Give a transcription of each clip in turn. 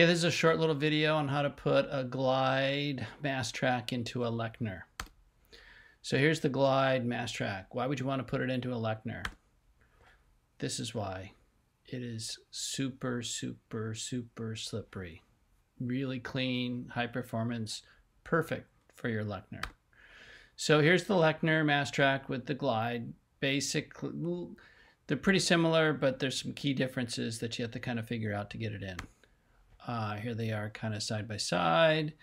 Okay, this is a short little video on how to put a glide mast track into a Lechner. So here's the glide mast track. Why would you want to put it into a Lechner? This is why. It is super, super, super slippery. Really clean, high performance, perfect for your Lechner. So here's the Lechner mast track with the glide. Basically, they're pretty similar, but there's some key differences that you have to kind of figure out to get it in. Uh, here they are kind of side by side.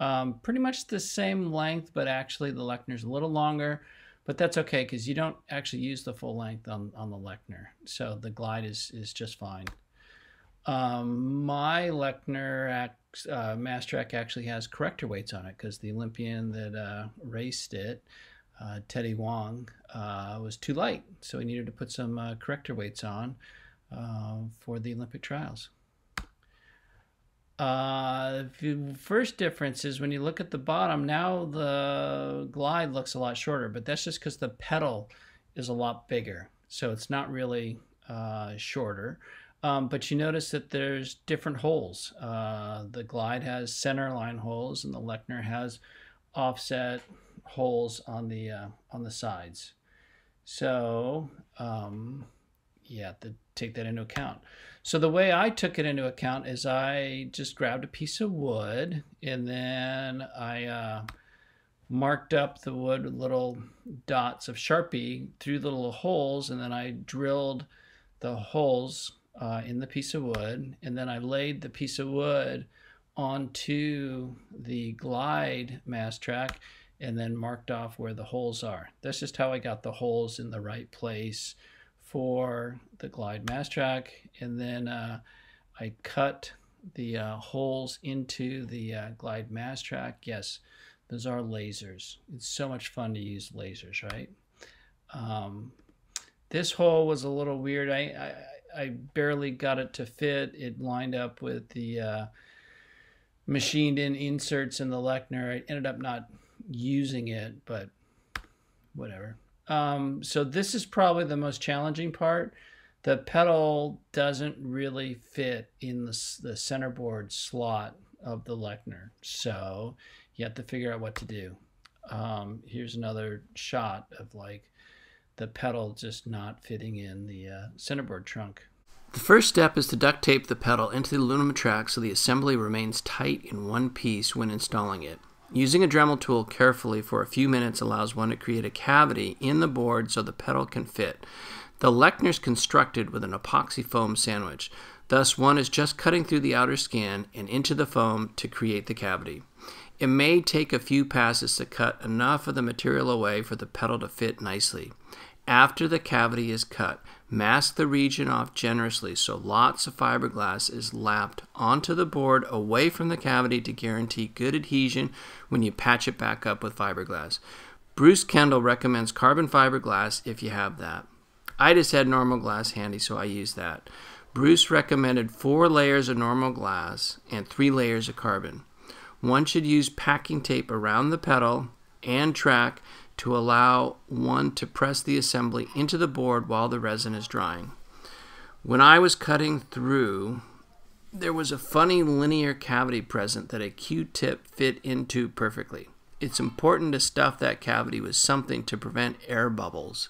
Um, pretty much the same length, but actually the Lechner's a little longer. But that's okay because you don't actually use the full length on, on the Lechner. So the glide is, is just fine. Um, my Lechner uh, mast track actually has corrector weights on it because the Olympian that uh, raced it, uh, Teddy Wong, uh, was too light. So he needed to put some uh, corrector weights on uh, for the Olympic trials. Uh, the first difference is when you look at the bottom, now the glide looks a lot shorter, but that's just because the pedal is a lot bigger. So it's not really uh, shorter. Um, but you notice that there's different holes. Uh, the glide has center line holes and the Lechner has offset holes on the uh, on the sides. So have to take that into account. So the way I took it into account is I just grabbed a piece of wood and then I uh, marked up the wood with little dots of Sharpie through little holes and then I drilled the holes uh, in the piece of wood and then I laid the piece of wood onto the glide mast track and then marked off where the holes are. That's just how I got the holes in the right place for the Glide mast track and then uh, I cut the uh, holes into the uh, Glide track. Yes, those are lasers. It's so much fun to use lasers, right? Um, this hole was a little weird. I, I, I barely got it to fit. It lined up with the uh, machined in inserts in the Lechner. I ended up not using it, but whatever. Um, so this is probably the most challenging part. The pedal doesn't really fit in the, the centerboard slot of the Lechner. So you have to figure out what to do. Um, here's another shot of like the pedal just not fitting in the uh, centerboard trunk. The first step is to duct tape the pedal into the aluminum track so the assembly remains tight in one piece when installing it. Using a Dremel tool carefully for a few minutes allows one to create a cavity in the board so the pedal can fit. The Lechner is constructed with an epoxy foam sandwich, thus one is just cutting through the outer skin and into the foam to create the cavity. It may take a few passes to cut enough of the material away for the pedal to fit nicely. After the cavity is cut, mask the region off generously so lots of fiberglass is lapped onto the board away from the cavity to guarantee good adhesion when you patch it back up with fiberglass. Bruce Kendall recommends carbon fiberglass if you have that. I just had normal glass handy, so I used that. Bruce recommended four layers of normal glass and three layers of carbon. One should use packing tape around the pedal and track to allow one to press the assembly into the board while the resin is drying. When I was cutting through, there was a funny linear cavity present that a Q-tip fit into perfectly. It's important to stuff that cavity with something to prevent air bubbles.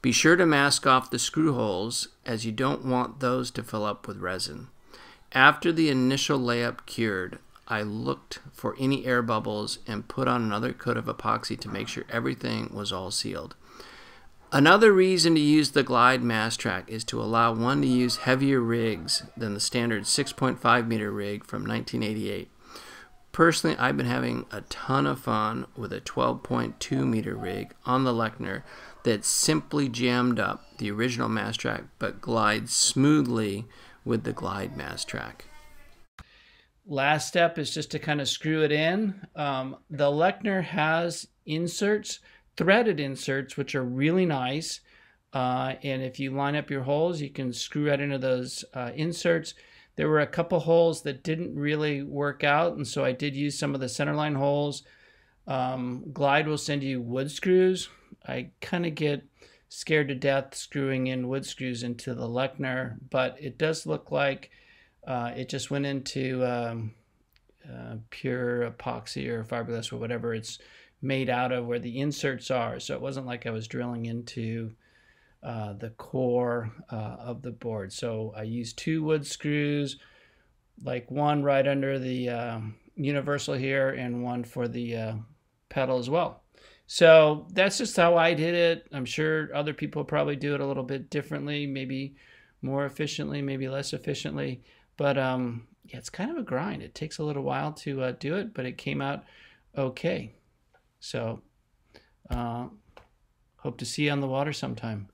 Be sure to mask off the screw holes as you don't want those to fill up with resin. After the initial layup cured, I looked for any air bubbles and put on another coat of epoxy to make sure everything was all sealed. Another reason to use the Glide Mast Track is to allow one to use heavier rigs than the standard 6.5 meter rig from 1988. Personally, I've been having a ton of fun with a 12.2 meter rig on the Lechner that simply jammed up the original Mast Track but glides smoothly with the Glide Mast Track. Last step is just to kind of screw it in. Um, the Lechner has inserts, threaded inserts, which are really nice. Uh, and if you line up your holes, you can screw right into those uh, inserts. There were a couple holes that didn't really work out, and so I did use some of the centerline holes. Um, Glide will send you wood screws. I kind of get scared to death screwing in wood screws into the Lechner, but it does look like uh, it just went into um, uh, pure epoxy or fiberglass or whatever it's made out of where the inserts are. So it wasn't like I was drilling into uh, the core uh, of the board. So I used two wood screws, like one right under the um, universal here and one for the uh, pedal as well. So that's just how I did it. I'm sure other people probably do it a little bit differently, maybe more efficiently, maybe less efficiently. But um, yeah, it's kind of a grind. It takes a little while to uh, do it, but it came out okay. So uh, hope to see you on the water sometime.